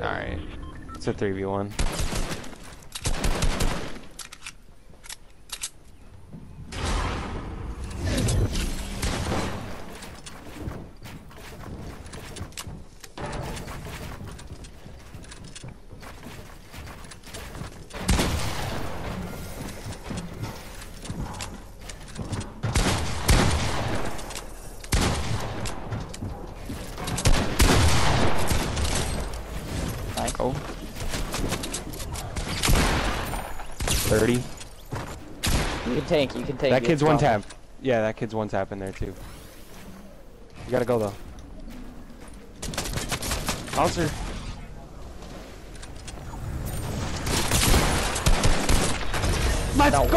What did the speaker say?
Alright. It's a 3v1. Oh. 30. You can tank, you can tank. That kid's one tap. Yeah, that kid's one tap in there too. You gotta go though. Bouncer. Let's go!